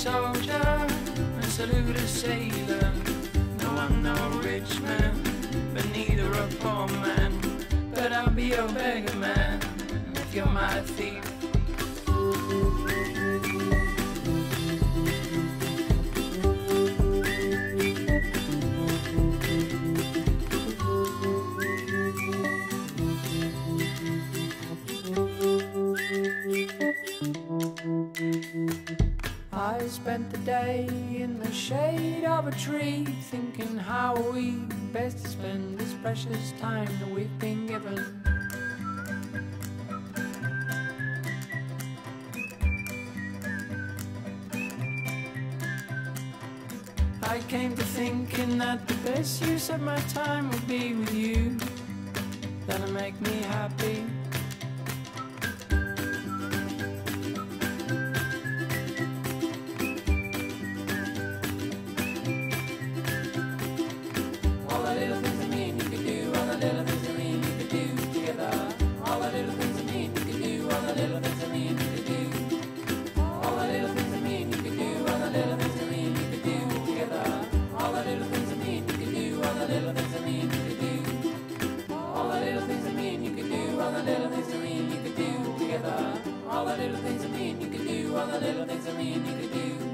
soldier and salute a sailor. No, I'm no rich man, but neither a poor man. But I'll be your beggar man if you're my thief. Spent the day in the shade of a tree, thinking how we best spend this precious time that we've been given. I came to thinking that the best use of my time would be with you. That'll make me happy. All the little things I mean you could do. All the little things that mean you could do, all the little things that mean you could do together. All the little things that mean you could do, all the little things that mean you could do. All the little things that mean you could do, all the little things that mean you could do together. All the little things that mean you could do, all the little things that mean you could do.